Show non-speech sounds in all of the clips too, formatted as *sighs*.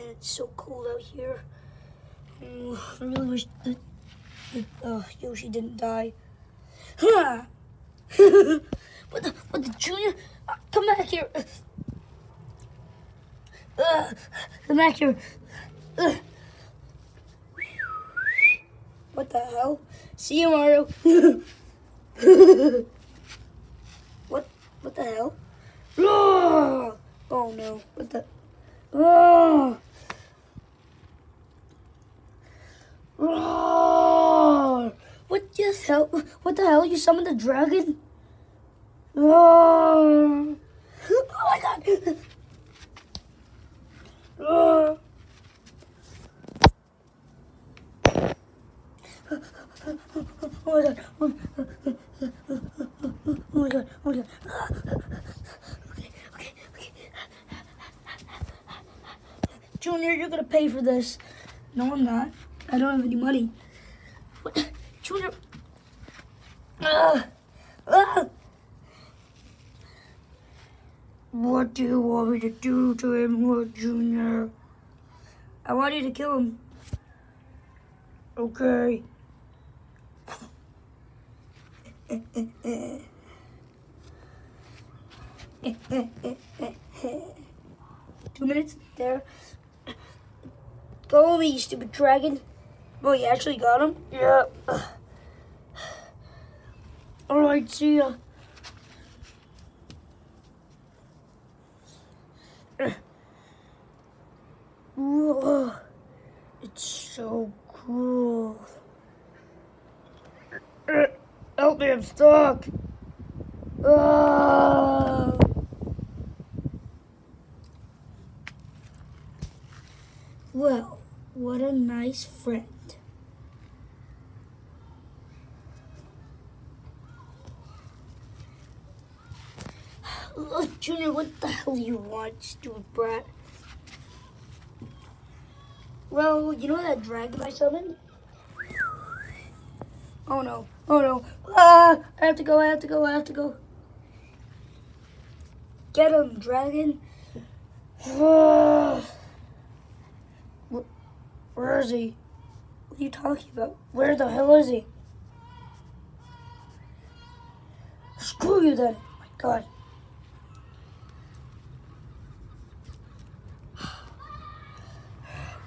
Man, it's so cold out here. Mm, I really wish that, uh, Yoshi didn't die. *laughs* What the, what the junior? Uh, come back here. Uh, come back here. Uh. What the hell? See you, Mario. *laughs* what? What the hell? Oh, no! What the? Oh. What the hell? What the hell? You summoned the dragon? Oh. Oh my god! Oh. Oh my god. Oh my god. Oh my god. Okay, okay, okay. Junior, you're gonna pay for this. No, I'm not. I don't have any money. Junior. What do you want me to do to him, Lord Junior? I want you to kill him. Okay. Two minutes there. Go me, you stupid dragon. Oh, you actually got him? Yeah. Alright, see ya. Whoa. It's so cool. Help me, I'm stuck. Ah. Well, what a nice friend. Look, Junior, what the hell you want, stupid brat? Well, you know that dragon I summoned? Oh no, oh no. Ah, I have to go, I have to go, I have to go. Get him, dragon. *sighs* Where is he? What are you talking about? Where the hell is he? Screw you then. Oh my god.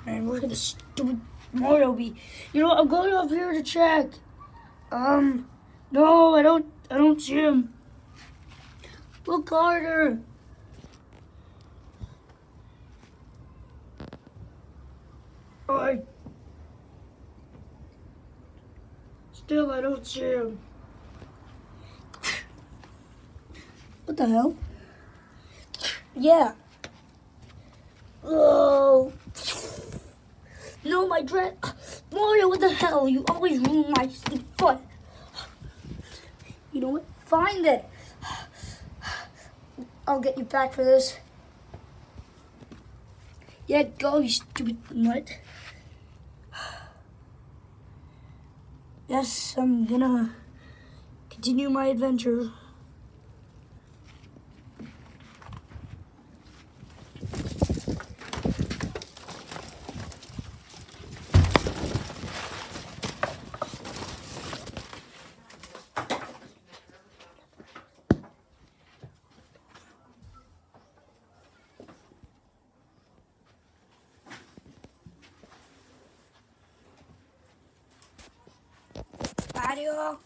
Man, where could this stupid Mario be? You know, what? I'm going up here to check. Um, no, I don't, I don't see him. Look harder. I still I don't see him. What the hell? Yeah. Oh. No, my dress. Mario, what the hell? You always ruin my foot. You know what? Find it. I'll get you back for this. Yeah, go, you stupid nut. Yes, I'm gonna continue my adventure. Mario.